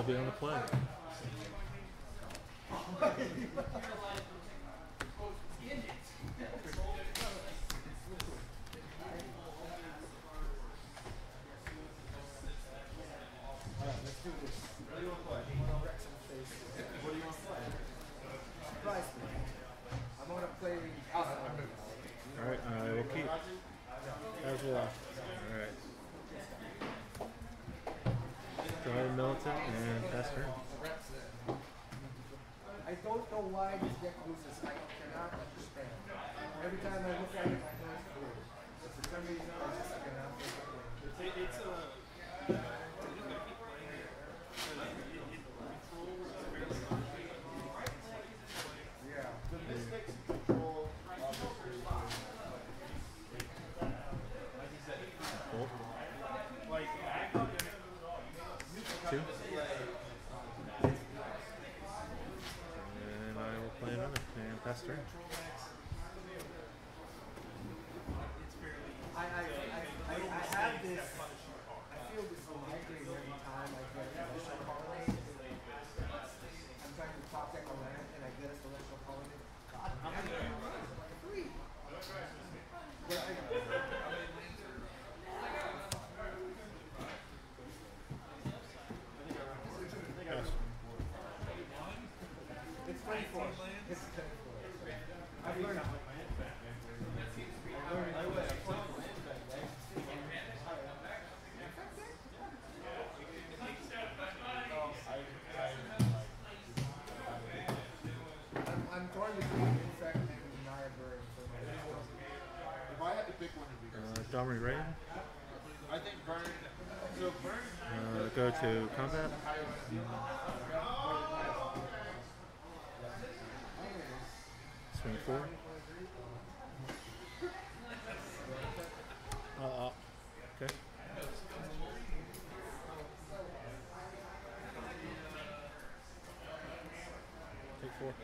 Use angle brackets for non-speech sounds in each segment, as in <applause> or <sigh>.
will be on the play. <laughs> And pass turn. I don't know why this deck loses. I cannot understand. Every time I look at it, I know it's. But for some reason, I just cannot work. It's, it, it's a. You're just gonna keep playing it. Because it, it, it controls fairly Yeah. The Mystics control obviously. Bolt. Like, Two. And I will play another pass turn. I, I, I, I, I have this. I feel this migraine every time I get a Celestial Colonnade. I'm trying to top deck a land and I get a Celestial Colonnade. God, I'm gonna three. But I, Yes. it's 24. It's 24. I've learned. I'm, I'm torn between Infect and Naya Burn for my If I had to pick one, it'd So Burn. Uh, go to combat. Swing four. Uh, uh, Okay. take four.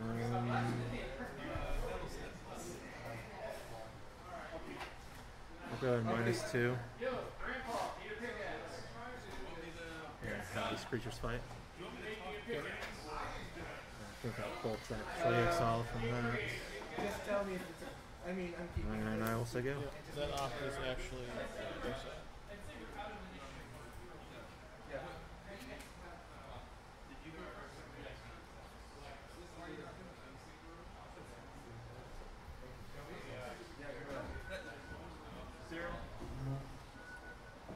Um, I'll go at minus two. Yeah, have these creatures fight. I think I'll bolt that Free Exile from that. Just tell me if it's. A, I mean, I'm keeping. And I will say go. That off is actually. Yeah. Yeah, you're right. Zero. Is deep play. Is deep play. Yeah, you set up your next two. You go ahead. You're Some right. visions. Start that to play the, the first two. So, Draw a card and you get to set up your next two draws, which is the most important. so I, Place it itself. I, I can't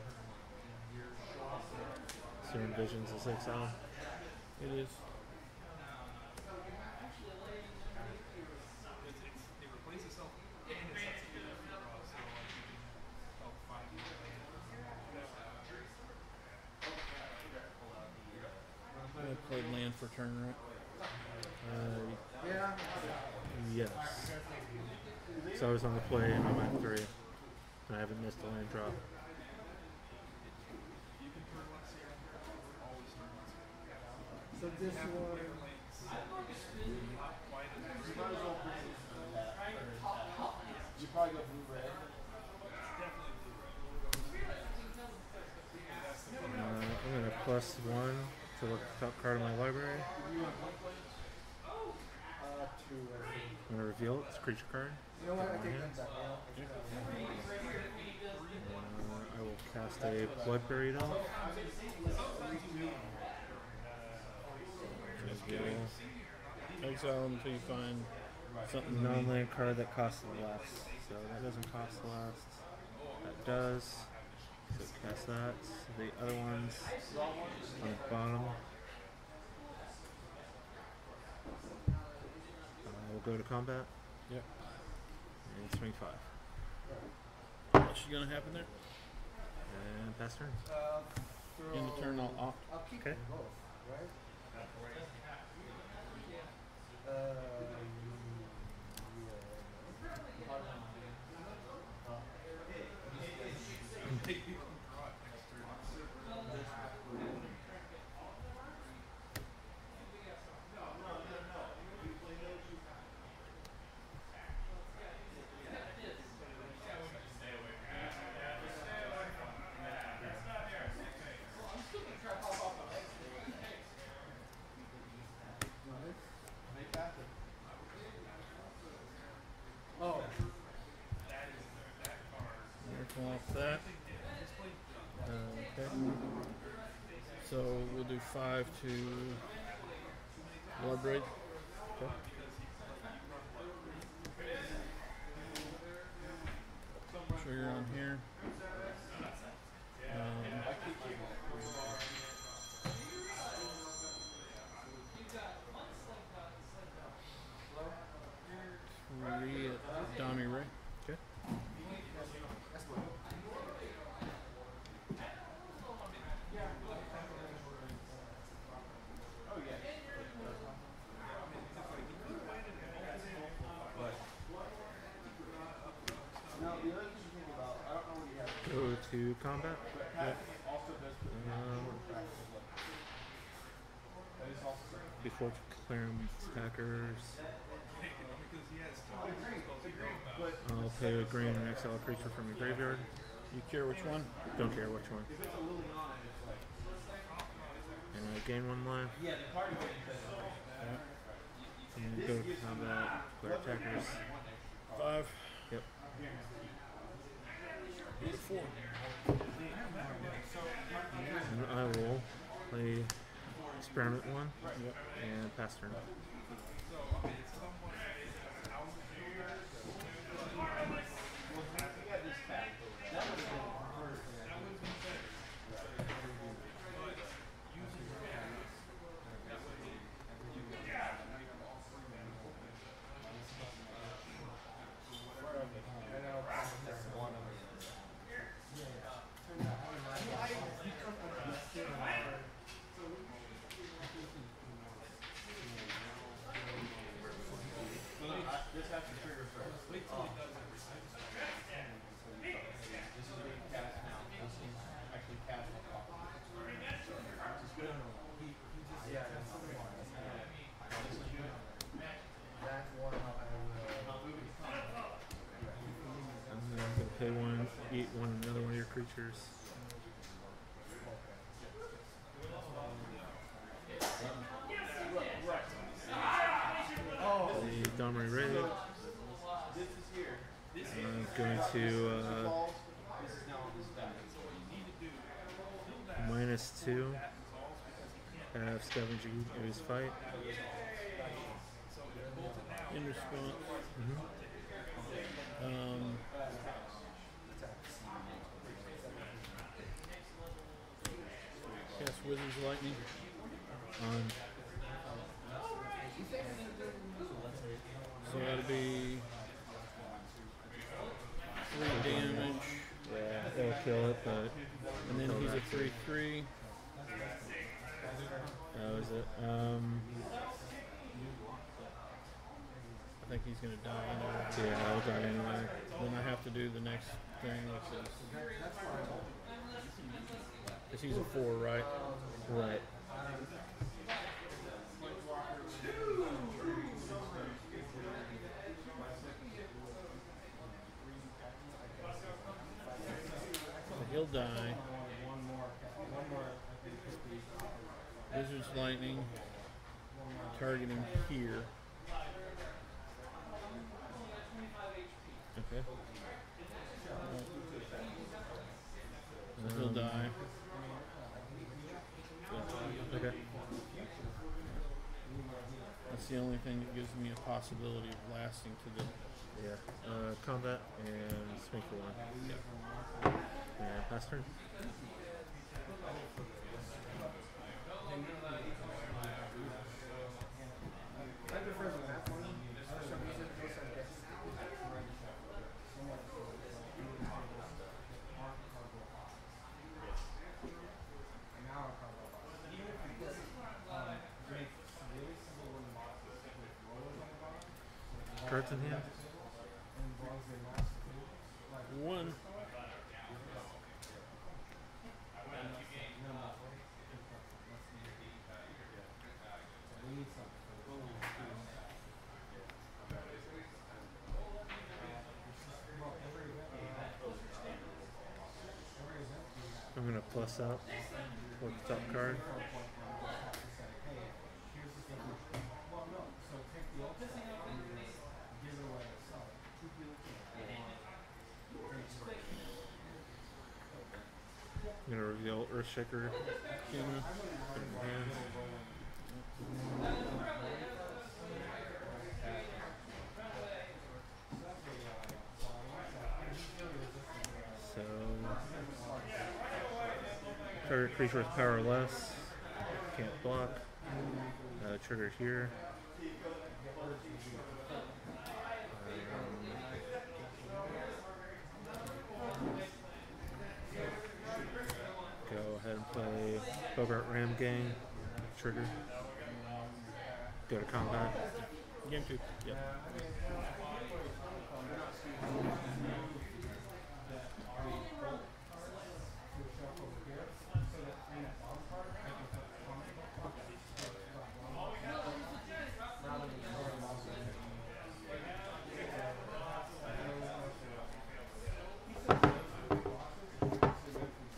Serum Visions is is. It's, it's, it land. I played land for turn, right? Uh, Yeah. yes. So I was on the play and I'm at three. And I haven't missed a land drop. You can turn one zero. Always turn one zero. So this Have to play one. lanes. Not quite as You might as well bring it to that. You probably go blue red. definitely blue red. Uh, I'm gonna plus one to look at the top card of my library. Uh. I think. I'm gonna reveal it. It's a creature card. You know what? I Put it in take my back. Uh, I will cast a Bloodbraid Elf. Reveal Exile them until you find something. non-land card that costs less. So that doesn't cost less. That does. So cast that. The other ones on the bottom. Uh, we'll go to combat Yep. and swing five. What's gonna happen there? And pass turn. Uh, keep Okay. them both, right? Uh, Mark off that. Uh, okay. So we'll do five to. Okay. Trigger on here. Um, three at Domri Rade. Okay. that's what. Now, the other thing to think about, I don't know what you have, Go to combat. but Pat also does put Um, That is also before declaring attackers. I'll pay a green and exile a creature from your graveyard. You care which one? Don't care which one. if it's a Liliana, it's like, And I gain one life. yeah, the party game says, And go to combat. Declare attackers. Five. Yep. And I will play experiment one Yep. and pass turn. this has to trigger first. Wait till he does it. This is being cast now. This is actually cast on top of it. Which is good. Yeah, that's something. This is good. That's one of I will. Not moving the top. And then I'm gonna pay one, eat one another one of your creatures. Oh, The Domri Rade. This is here. This is I'm going to uh, balls. This is now on this back. minus two. Have scavenging his fight. In response. Mm-hmm. Um, cast Wizard's Lightning. On So that'll be three damage. yeah, it'll kill it, but And then he's a 3 3. That was it. Um, I think he's going to die anyway. yeah, I'll die anyway. Then I have to do the next thing, which is. Because he's a 4, right? Right. So he'll die. Wizard's Lightning. Targeting here. Okay. So he'll Um, die. Okay. That's the only thing that gives me a possibility of lasting to the. Yeah. Uh, combat and swing for one. And pass turn. I prefer the map one. For some reason, those are best. Now I'll call it. cards in hand? And as long as they match the thing, like, One. we need something. Well, every event we event we have, I'm gonna plus out with the top card. for a point where we have to say, hey, here's the thing. Well, no, so take the old stuff and give it away or sell it. I'm gonna reveal Earthshaker. Khenra. And so target creature with power less. Can't block. Uh, trigger here. Go ahead and play Boggart Ram Gang. Trigger. Go to combat. Game two. Yep.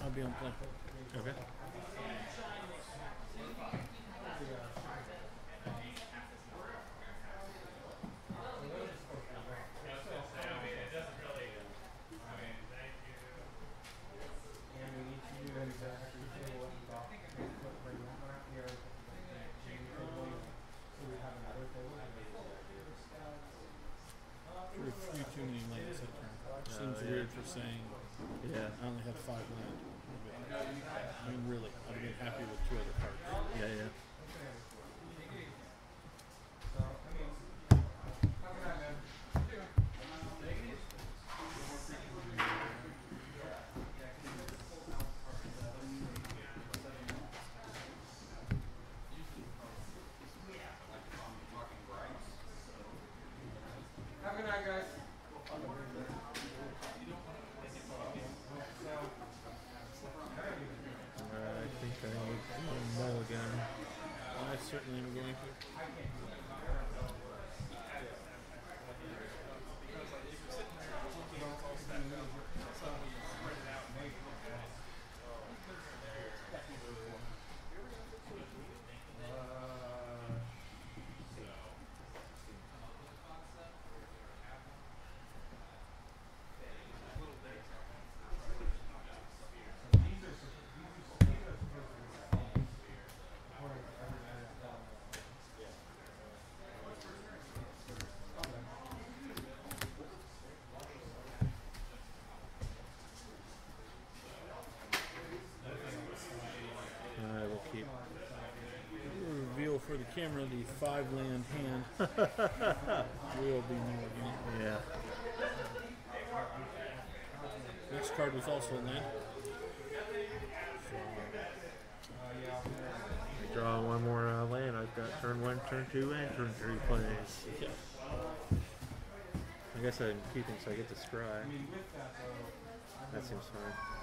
I'll be on play. Okay. And we need to do exactly what we thought. We put bring that one up here. So we have another table. Threw a few too many lands that turn. Seems yeah. weird for saying Yeah. I only had five land. I mean, really, I'd have been happy with two other cards. Yeah, yeah. Have a good night, guys. Uh, I think I need one mulligan. I certainly am going to. I will keep. Reveal for the camera the five land hand. <laughs> will be mulligan. Yeah. Next card was also a land. I draw one more uh, land. I've got turn one, turn two, and turn three plays. Yeah. I guess I'm keeping so I get to scry. That seems fine.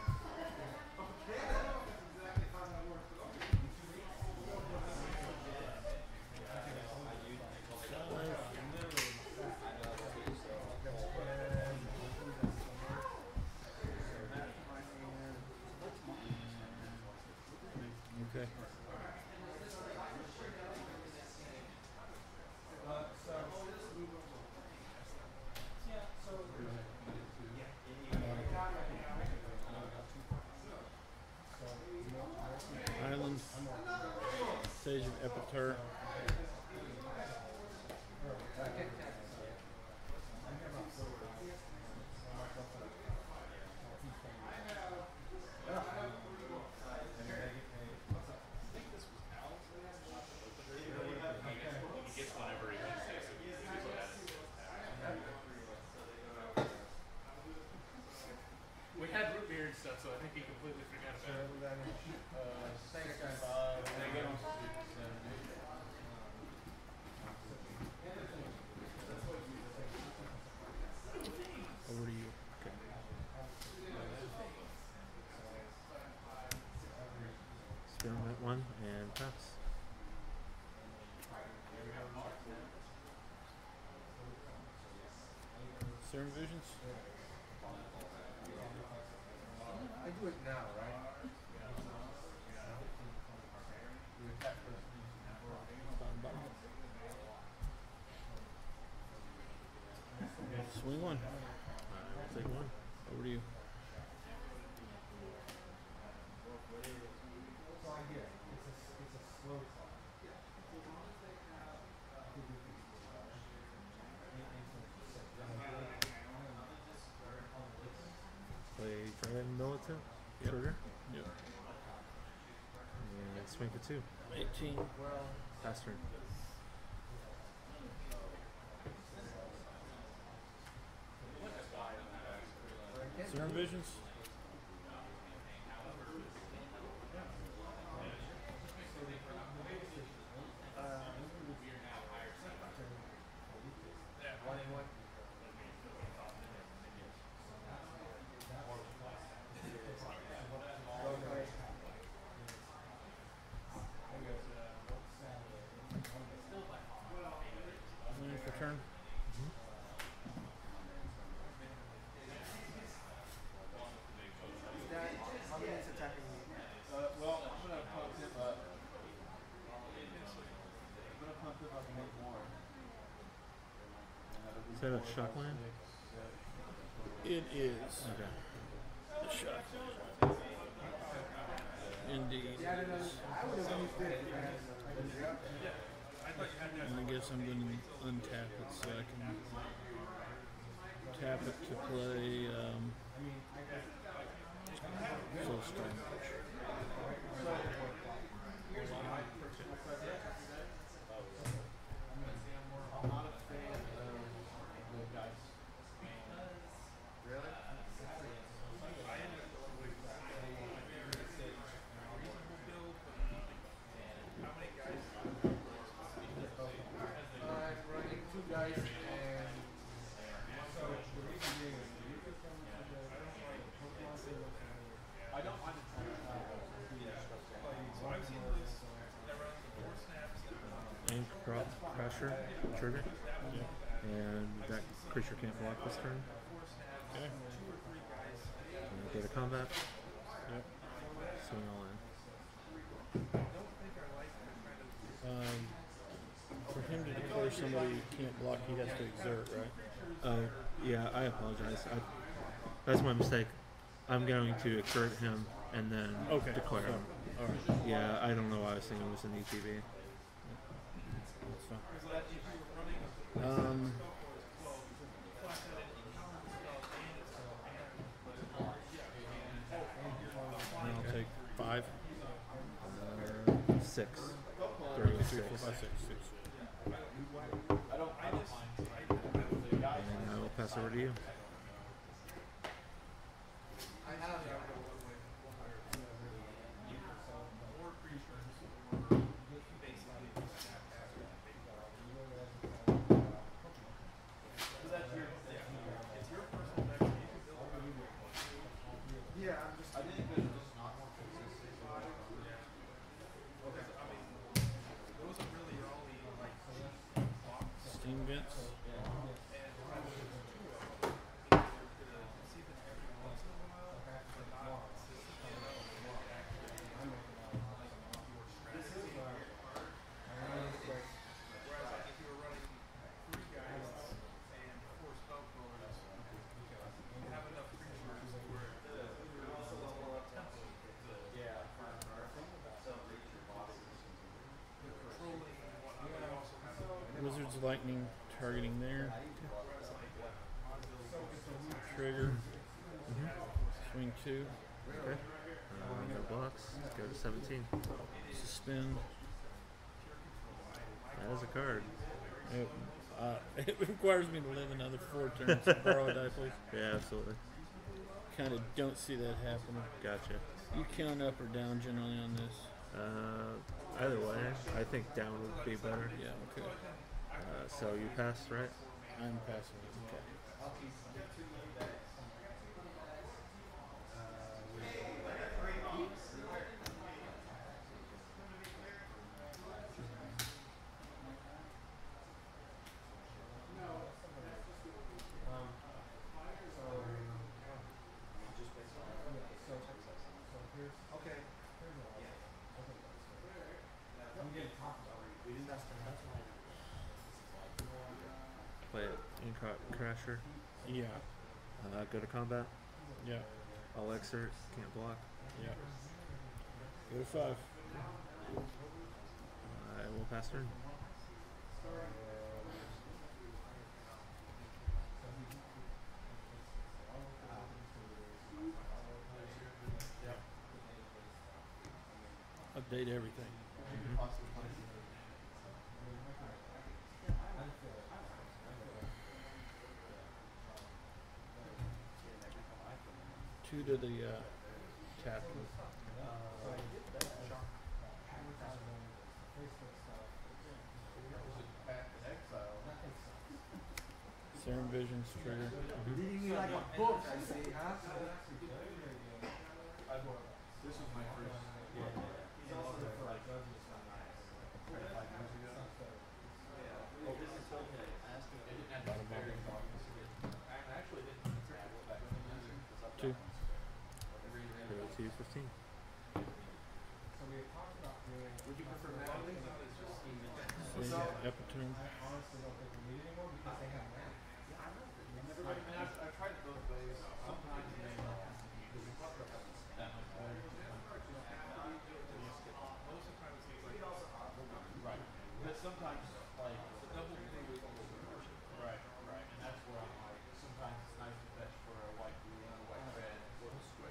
Sage of Epityr. We had root beer and stuff, so I think he completely forgot about it. Thanks, guys. There you go. hit one and pass. Serum visions. I do it now, right? You attack first. Bottom, bottom. Swing one. I'll take one. Over to you. So I get it. It's a, it's a slow call. Play Dragon Militant. Yep. Trigger. Yep. And swing for two. 18. Pass turn. Serum visions. One and one. Go ahead. Swing for turn. Is that how many is attacking me? Uh, well, I'm gonna pump him up. I'm gonna pump him up and make more. And have a Is that a shock land? It is Okay. a. Indeed. I don't know. I would have used it if I had enough. And I guess I'm going to untap it so I can tap it to play um, Soul. I'm not a fan of the dice. Really? I'm running two dice and so the reason being is I don't mind the turn. Ink crusher. Trigger. And that creature can't block this turn. Okay. And go to combat. Yep. Swing all in. Um, for him to declare somebody can't block, he has to exert, right? Oh, yeah, I apologize. I, that's my mistake. I'm going to exert him and then Okay. declare him. All right. Yeah, I don't know why I was thinking it was an ETB. That's fine. Um, I'll take five. Six. Three, Three, six. four, five, six, six. I don't, I don't mind. The dice. And I will pass over to you. Lightning targeting there. Trigger. Swing two. Okay. Uh, no blocks. Let's go to 17. Suspend. That is a card. It, uh, <laughs> it requires me to live another four turns. So borrow a die, please. <laughs> Yeah, absolutely. Kind of don't see that happening. Gotcha. You count up or down generally on this? Uh, either way, I think down would be better. Yeah, okay. Uh, so you passed, right? I'm passing Play it in cra- Crasher. Yeah. Uh, go to combat. Yeah. I'll exert. Can't block. Yeah. Go to five. I will pass turn. Update everything. Two to the uh, tap. Serum Visions trigger. Reading like a book, I huh? This was my first. Yeah. Like, five years ago. Oh, this is okay. I asked him. I didn't have to very talk. I actually didn't. I went back to the answer because I've Two. got every Go to 15. Would you prefer Natalie? Swing Epitome. I mean, I've, I've tried both ways. Sometimes they, because the club rep has that much better. Right. But sometimes, like, the double blue is almost commercial. Right, right. And that's where I'm like, sometimes it's nice to fetch for a white blue and a white red or a square.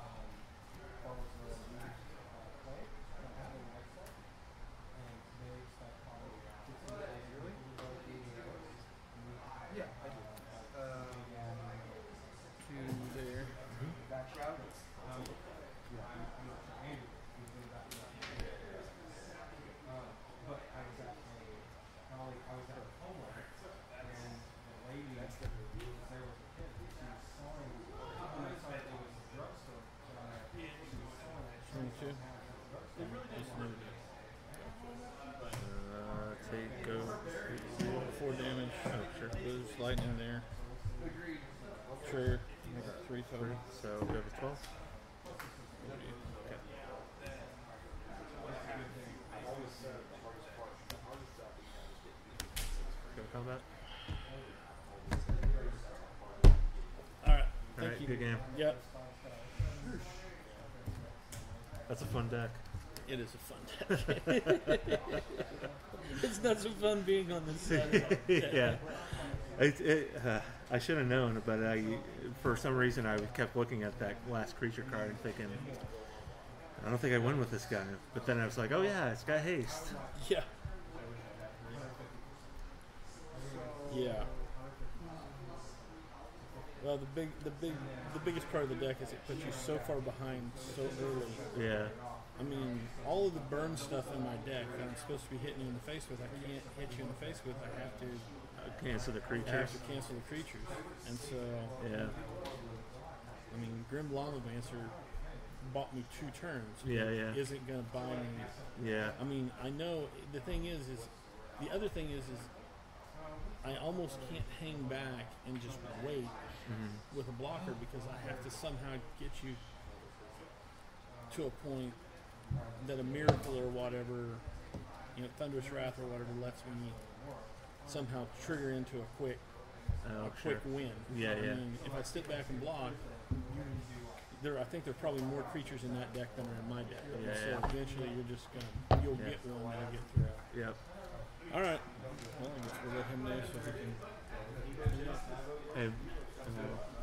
Go to combat. Alright. Thank Alright, you. good game. Yep. That's a fun deck. It is a fun deck. <laughs> it's not so fun being on this side. <laughs> yeah. It, it, uh, I should have known, but I, for some reason, I kept looking at that last creature card and thinking, I don't think I win with this guy. But then I was like, oh yeah, it's got haste. Yeah. Yeah. Well, the big, the big, the biggest part of the deck is it puts you so far behind so early. Yeah. I mean, all of the burn stuff in my deck that I'm supposed to be hitting you in the face with, I can't hit you in the face with. I have to, Cancel the creatures. I have to cancel the creatures. And so, Yeah. I mean, Grim Lavamancer bought me two turns. Yeah, yeah. Isn't gonna buy me Yeah. I mean, I know the thing is, is the other thing is, is I almost can't hang back and just wait Mhm. with a blocker because I have to somehow get you to a point that a miracle or whatever, you know, thunderous wrath or whatever lets me somehow trigger into a quick, Oh, a quick win. Yeah, I yeah. mean, if I sit back and block, there I think there are probably more creatures in that deck than are in my deck. Yeah, so yeah. eventually you're just gonna you'll Yeah. get one that'll get through. Yep. All right. Well, we'll let him know so he can. Hey. Uh,